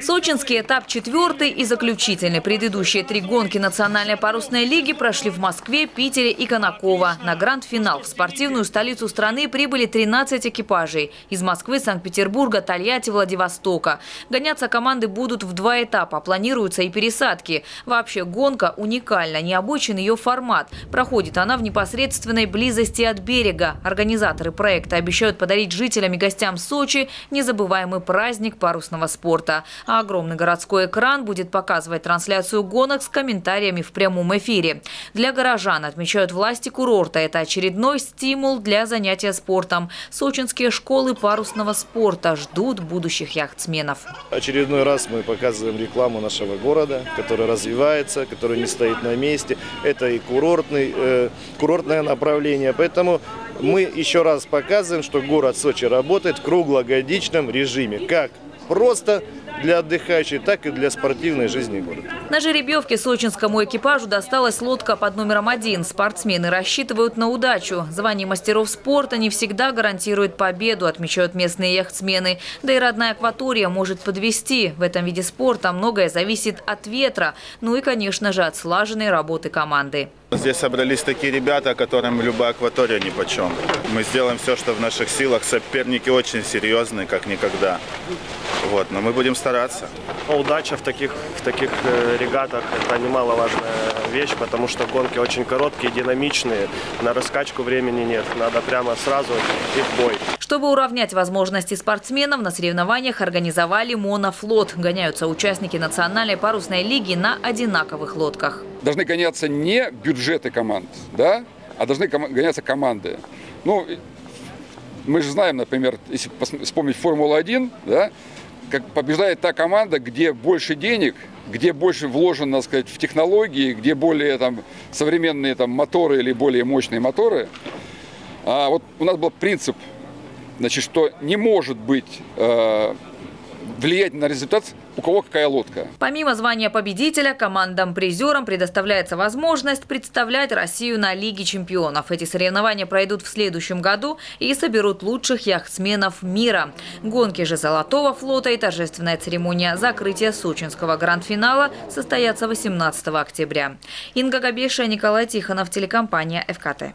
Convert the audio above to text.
Сочинский этап четвертый и заключительный. Предыдущие три гонки Национальной парусной лиги прошли в Москве, Питере и Конаково. На гранд-финал в спортивную столицу страны прибыли 13 экипажей. Из Москвы, Санкт-Петербурга, Тольятти, Владивостока. Гоняться команды будут в два этапа. Планируются и пересадки. Вообще гонка уникальна. Необычен ее формат. Проходит она в непосредственной близости от берега. Организаторы проекта обещают подарить жителям и гостям Сочи незабываемый праздник парусного спорта а огромный городской экран будет показывать трансляцию гонок с комментариями в прямом эфире. Для горожан, отмечают власти курорта, это очередной стимул для занятия спортом. Сочинские школы парусного спорта ждут будущих яхтсменов. Очередной раз мы показываем рекламу нашего города, который развивается, который не стоит на месте. Это и курортный, э, курортное направление. Поэтому мы еще раз показываем, что город Сочи работает в круглогодичном режиме. Как просто для отдыхающих, так и для спортивной жизни города. На жеребьевке сочинскому экипажу досталась лодка под номером один. Спортсмены рассчитывают на удачу. Звание мастеров спорта не всегда гарантирует победу, отмечают местные яхтсмены. Да и родная акватория может подвести. В этом виде спорта многое зависит от ветра. Ну и, конечно же, от слаженной работы команды. Здесь собрались такие ребята, которым любая акватория ни почем. Мы сделаем все, что в наших силах. Соперники очень серьезные, как никогда. Вот, но мы будем стараться. Удача в таких, в таких э, регатах – это немаловажная вещь, потому что гонки очень короткие, динамичные. На раскачку времени нет. Надо прямо сразу и в бой. Чтобы уравнять возможности спортсменов, на соревнованиях организовали монофлот. Гоняются участники национальной парусной лиги на одинаковых лодках. Должны гоняться не бюджеты команд, да, а должны гоняться команды. Ну, мы же знаем, например, если вспомнить Формулу-1, да, как побеждает та команда, где больше денег, где больше вложено, так сказать, в технологии, где более там, современные там, моторы или более мощные моторы. А вот у нас был принцип, значит, что не может быть э, влиять на результат у кого какая лодка. Помимо звания победителя, командам-призерам предоставляется возможность представлять Россию на Лиге чемпионов. Эти соревнования пройдут в следующем году и соберут лучших яхтсменов мира. Гонки же Золотого флота и торжественная церемония закрытия сочинского гранд-финала состоятся 18 октября. Инга Габеша, Николай Тихонов, телекомпания «ФКТ».